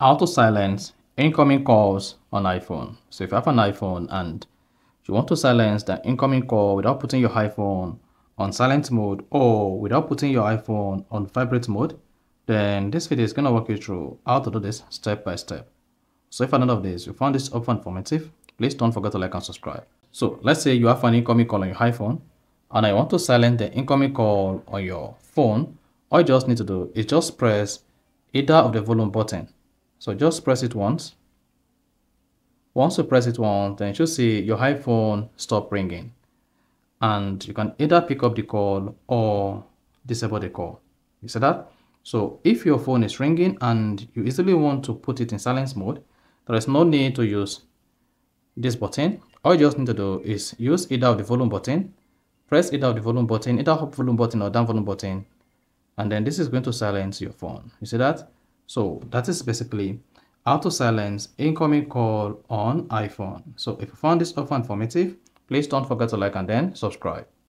how to silence incoming calls on iPhone. So if you have an iPhone and you want to silence the incoming call without putting your iPhone on silent mode or without putting your iPhone on vibrate mode, then this video is going to walk you through how to do this step by step. So if none of this, you found this often informative, please don't forget to like and subscribe. So let's say you have an incoming call on your iPhone and I want to silence the incoming call on your phone. All you just need to do is just press either of the volume button so just press it once. Once you press it once, then you should see your iPhone stop ringing. And you can either pick up the call or disable the call. You see that? So if your phone is ringing and you easily want to put it in silence mode, there is no need to use this button. All you just need to do is use either the volume button, press either the volume button, either up volume button or down volume button, and then this is going to silence your phone. You see that? So that is basically how to silence incoming call on iPhone. So if you found this offer informative, please don't forget to like and then subscribe.